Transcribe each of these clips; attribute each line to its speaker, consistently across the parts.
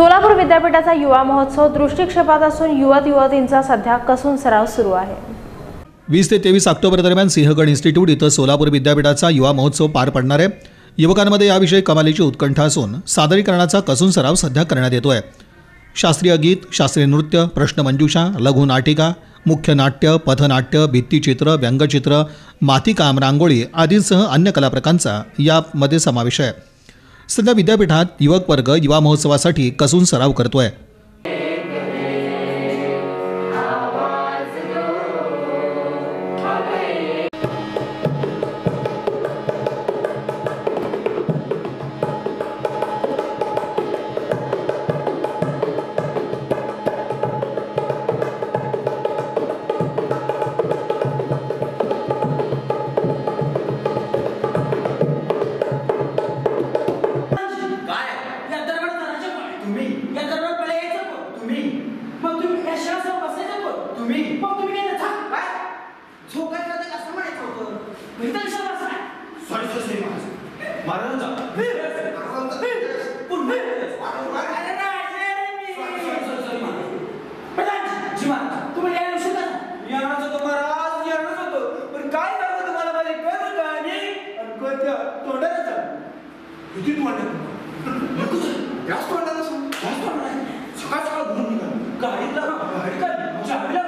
Speaker 1: सोलापूर विद्यापीठाचा युवा महोत्सव दृष्टिक्षेपात असून युवक युवतींचा सध्या कसून सराव सुरू आहे.
Speaker 2: वीस ते तेवीस ऑक्टोबर दरम्यान सिंहगड इन्स्टिट्यूट इथं सोलापूर विद्यापीठाचा युवा महोत्सव पार पडणार आहे. युवकांमध्ये याविषयी कमालीची उत्कंठा असून सादरीकरणाचा कसून सराव सध्या करण्यात येतोय. शास्त्रीय गीत शास्त्रीय नृत्य प्रश्नमंजुषा लघु नाटिका मुख्य नाट्य पथनाट्य भित्तीचित्र व्यंगचित्र मातीकाम रांगोळी आदींसह अन्य कलाप्रकारांचा यामध्ये समावेश आहे. सध्या विद्यापीठात युवक वर्ग युवा महोत्सवासाठी कसून सराव करतोय.
Speaker 3: तुम्ही
Speaker 4: मग तुम्ही काय था?
Speaker 3: काय झोकायचं तर असं म्हणायचं होतं
Speaker 4: मग इथं कशाला बसलाय?
Speaker 3: सॉरी सॉरी महाराज
Speaker 4: मी. तुम्ही यायला.
Speaker 3: येणारच होतो महाराज येणारच होतो पण काय तुम्हाला माझे आणि तोंडाला किती जास्त तोंडाला सकाळ सकाळ घरून निघाल
Speaker 4: गाडीतला गाडी काढली.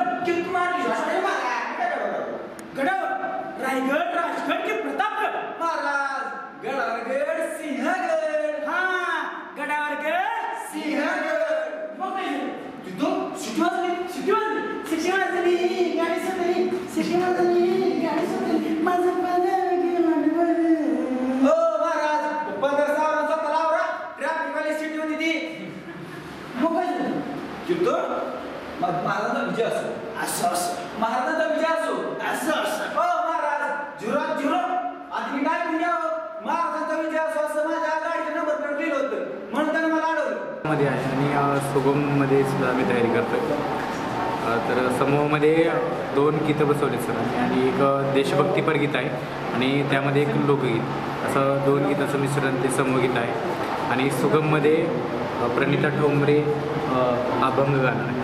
Speaker 4: मग
Speaker 3: महाराजांचा विजय असो.
Speaker 4: असं असं.
Speaker 3: महाराजांचा विजय असो.
Speaker 4: असं असं.
Speaker 3: हो महाराज. झुरो झुरो आधी मी काय म्हणूया महाराजांचा विजय असो असं माझ्या गाडीच्या नंबर प्लेट लिहिलं होतं. म्हणून त्याने मला अडवलं.
Speaker 5: मध्ये आहे आणि सुगममध्ये सुद्धा आम्ही तयारी करतो आहे तर समूहामध्ये दोन गीतं बसवले सर आणि एक देशभक्तीपर गीत आहे आणि त्यामध्ये एक लोकगीत. असं दोन गीताचं मिश्रण ते समूहगीत आहे. आणि सुगममध्ये प्रणिता ठोंबरे अभंग गाणं आहे.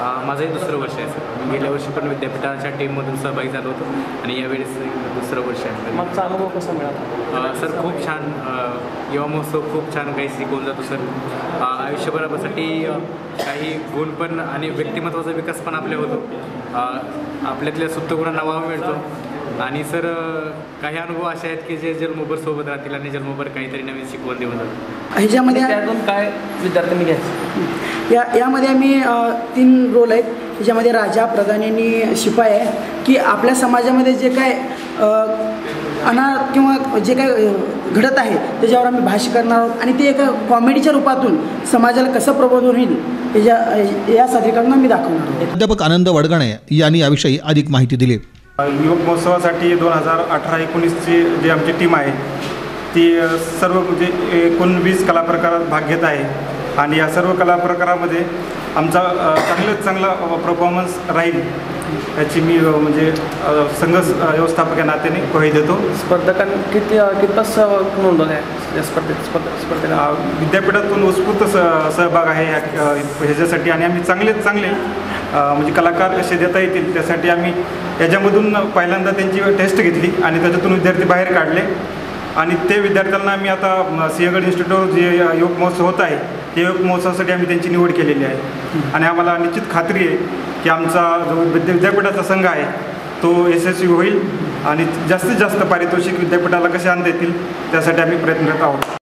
Speaker 5: अ, माझं हे दुसरं वर्ष आहे सर. गेल्या वर्षी पण विद्यापीठाच्या टीममधून सहभागी झालो होतो आणि यावेळेस दुसरं वर्ष आहे.
Speaker 6: मागचा अनुभव कसा मिळाला?
Speaker 5: सर खूप छान युवा महोत्सव खूप छान काही शिकवून जातो सर. आयुष्यभरासाठी काही गुण पण आणि व्यक्तिमत्वाचा विकास पण आपल्या होतो. आपल्यातल्या सुप्त गुणांना वाव मिळतो. आणि सर काही अनुभव असे आहेत की जे जन्मभर सोबत राहतील आणि जन्मभर काहीतरी नवीन शिकवण देऊन जातात
Speaker 6: ह्याच्यामध्ये त्यातून काय विद्यार्थ्यांनी घ्यायचं?
Speaker 7: या यामध्ये आम्ही तीन रोल आहेत. त्याच्यामध्ये राजा प्रधानी आणि शिपाई आहे. की आपल्या समाजामध्ये जे काय अ, अनाथ किंवा जे काय घडत आहे त्याच्यावर आम्ही भाष्य करणार आहोत. आणि ते एका कॉमेडीच्या रूपातून समाजाला कसं प्रबोधन होईल याच्या या सादरीकरण आम्ही दाखवणार आहोत.
Speaker 2: प्राध्यापक आनंद वडगणे यांनी याविषयी अधिक माहिती दिली.
Speaker 8: युवक महोत्सवासाठी दोन हजार अठरा एकोणीसची जी आमची टीम आहे ती सर्व म्हणजे एकोणवीस कला प्रकारात भाग घेत आहे. आणि या सर्व कला प्रकारामध्ये आमचा अ, चांगल्यात चांगला परफॉर्मन्स राहील याची मी म्हणजे संघ व्यवस्थापक या नात्याने ग्वाही देतो.
Speaker 6: स्पर्धकांनी किती कितपत सहभाग नोंदवला आहे या स्पर्धेत स्पर्धा स्पर्धेला?
Speaker 8: विद्यापीठातून उत्स्फूर्त स सहभाग आहे ह्याच्यासाठी. आणि आम्ही चांगलेच चांगले म्हणजे कलाकार कसे देता येतील त्यासाठी आम्ही याच्यामधून पहिल्यांदा त्यांची टेस्ट घेतली आणि त्याच्यातून विद्यार्थी बाहेर काढले. आणि ते विद्यार्थ्यांना आम्ही आता सिंहगड इन्स्टिट्यूटवर जे योग महोत्सव होत आहे ते योग महोत्सवासाठी आम्ही त्यांची निवड केलेली आहे. आणि आम्हाला निश्चित खात्री आहे की आमचा जो विद्या विद्यापीठाचा संघ आहे तो यशस्वी होईल आणि जास्तीत जास्त पारितोषिक विद्यापीठाला कसे आणता येतील त्यासाठी आम्ही प्रयत्न करत आहोत.